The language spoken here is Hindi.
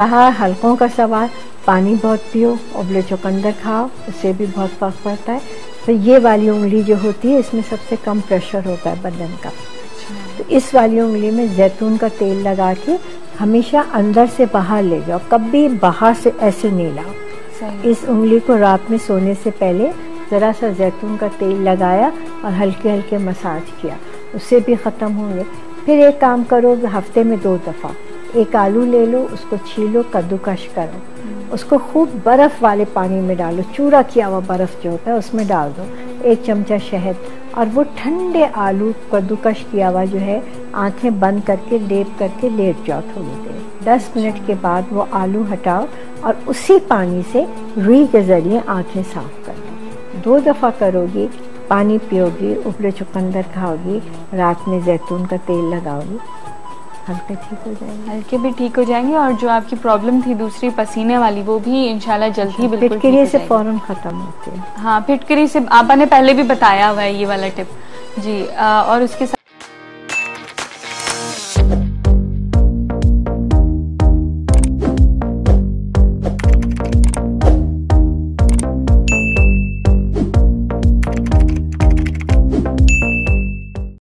रहा हल्कों का सवाल पानी बहुत पियो उबले चुकंदर खाओ उससे भी बहुत फ़र्क पड़ता है। तो ये वाली उंगली जो होती है इसमें सबसे कम प्रेशर होता है बदन का। तो इस वाली उंगली में जैतून का तेल लगा के हमेशा अंदर से बाहर ले जाओ कभी बाहर से ऐसे नहीं लाओ। इस उंगली को रात में सोने से पहले ज़रा सा जैतून का तेल लगाया और हल्के हल्के मसाज किया उससे भी ख़त्म होंगे। फिर एक काम करो हफ़्ते में दो दफ़ा एक आलू ले लो, उसको छीलो कद्दूकश करो। उसको खूब बर्फ़ वाले पानी में डालो, चूरा किया हुआ बर्फ़ जो होता है, उसमें डाल दो। एक चमचा शहद और वो ठंडे आलू, कद्दूकश किया हुआ जो है, आँखें बंद करके, लेप करके, लेट जाओ थोड़ी देर। दस मिनट के बाद वो आलू हटाओ और उसी पानी से रुई के ज़रिए आँखें साफ़ कर लो दो दफ़ा करोगी, पानी पियोगी, उबले चुकंदर खाओगी, रात में जैतून का तेल लगाओगी हल्के ठीक हो जाएँगे। हल्के भी ठीक हो जाएँगे और जो आपकी प्रॉब्लम थी दूसरी पसीने वाली वो भी इंशाल्लाह जल्द ही बिल्कुल फिटकरी से फ़ौरन खत्म होती है। हाँ फिटकरी से आपा ने पहले भी बताया हुआ है ये वाला टिप जी आ, और उसके